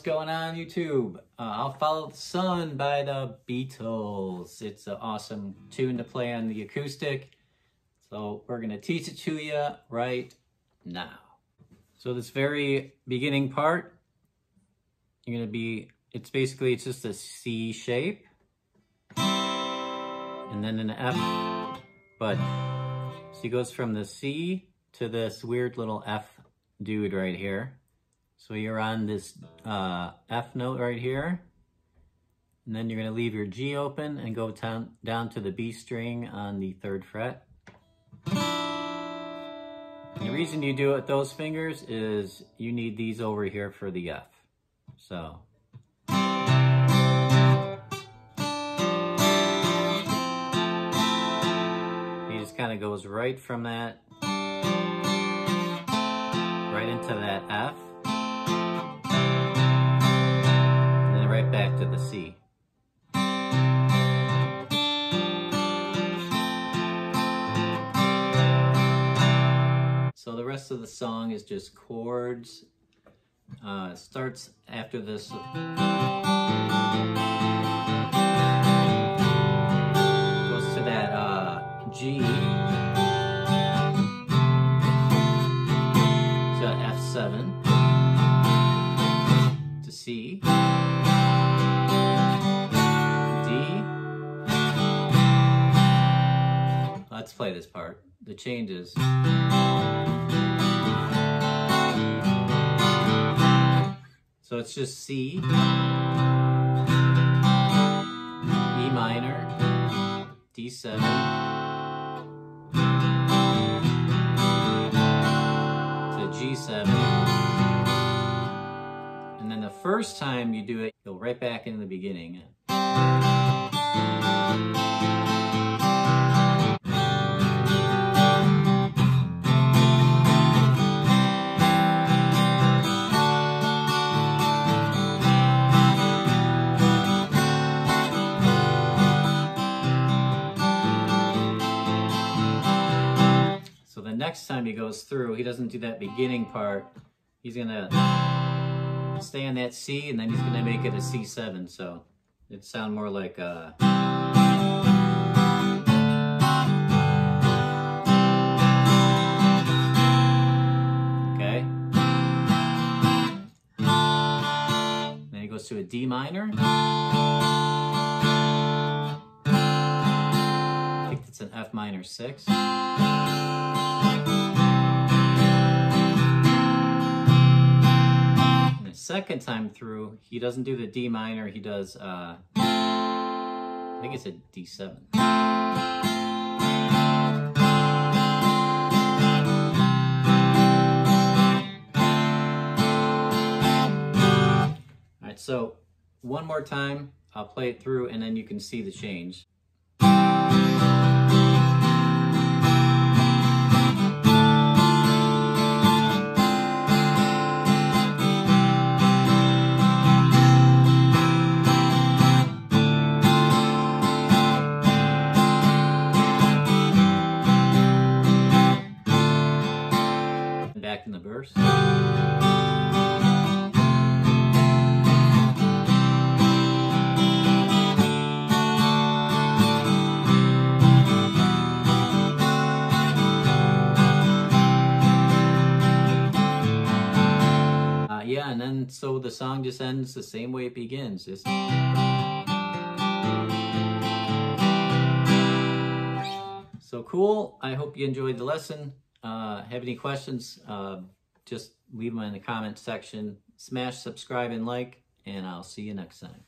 going on YouTube? Uh, I'll Follow the Sun by the Beatles. It's an awesome tune to play on the acoustic. So we're going to teach it to you right now. So this very beginning part, you're going to be, it's basically, it's just a C shape. And then an F, but so he goes from the C to this weird little F dude right here. So you're on this uh, F note right here. And then you're going to leave your G open and go down, down to the B string on the third fret. The reason you do it with those fingers is you need these over here for the F. So. He just kind of goes right from that, right into that F. back to the C. So the rest of the song is just chords. Uh, starts after this. Goes to that uh, G. To F7. To C. play this part. The changes. So it's just C, E minor, D7, to G7. And then the first time you do it, you'll right back into the beginning. Next time he goes through, he doesn't do that beginning part. He's gonna stay on that C and then he's gonna make it a C7. So it sound more like uh Okay. Then he goes to a D minor. It's an F minor six. The second time through, he doesn't do the D minor, he does, uh, I think it's a D7. All right, so one more time, I'll play it through and then you can see the change. And so the song just ends the same way it begins. Just so cool. I hope you enjoyed the lesson. Uh, have any questions, uh, just leave them in the comment section. Smash subscribe and like, and I'll see you next time.